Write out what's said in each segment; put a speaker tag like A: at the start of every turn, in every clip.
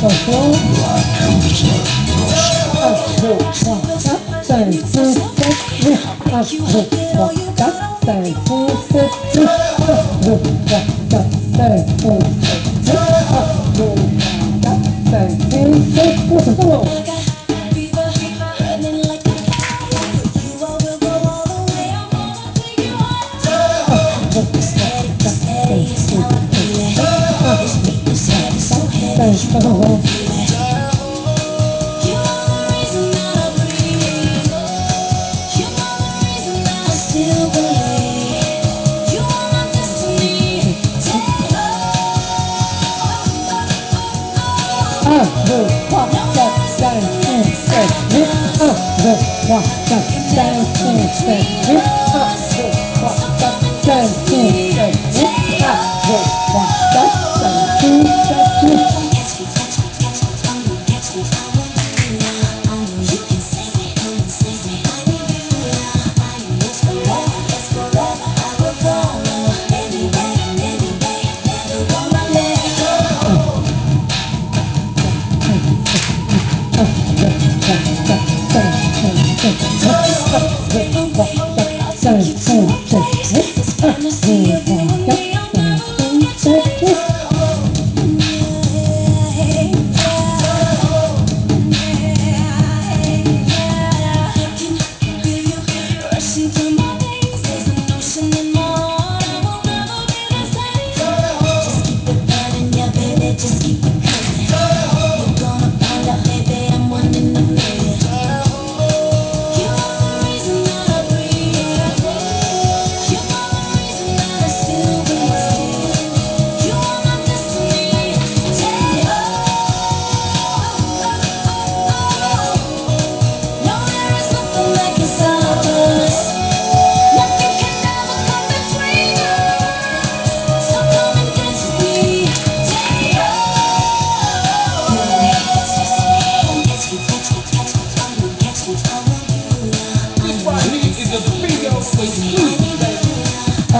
A: Listen,
B: come.
A: deux.
B: Thank you.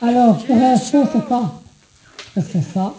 A: Alors, pour l'instant, c'est ça. C'est ça.